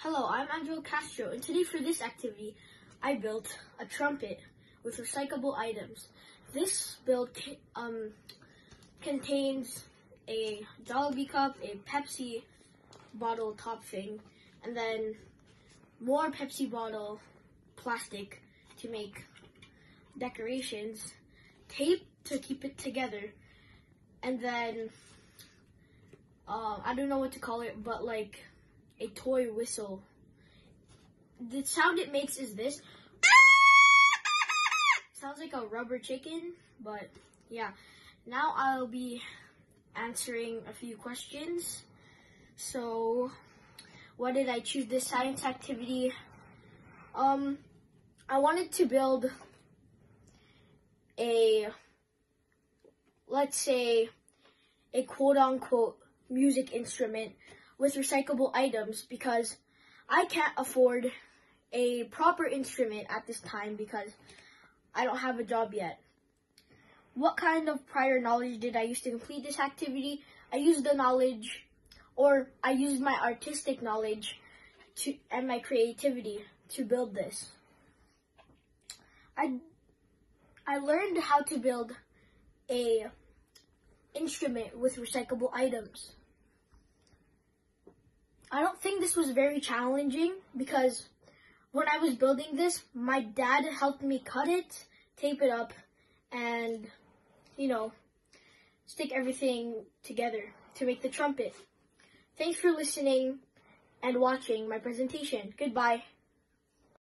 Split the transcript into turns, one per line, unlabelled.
Hello, I'm Angelo Castro, and today for this activity, I built a trumpet with recyclable items. This build um, contains a Jollibee cup, a Pepsi bottle top thing, and then more Pepsi bottle plastic to make decorations, tape to keep it together, and then uh, I don't know what to call it, but like a toy whistle. The sound it makes is this. Sounds like a rubber chicken, but yeah. Now I'll be answering a few questions. So, why did I choose this science activity? Um, I wanted to build a, let's say, a quote unquote music instrument with recyclable items because I can't afford a proper instrument at this time because I don't have a job yet. What kind of prior knowledge did I use to complete this activity? I used the knowledge or I used my artistic knowledge to and my creativity to build this. I I learned how to build a instrument with recyclable items. I don't think this was very challenging because when I was building this, my dad helped me cut it, tape it up, and, you know, stick everything together to make the trumpet. Thanks for listening and watching my presentation. Goodbye.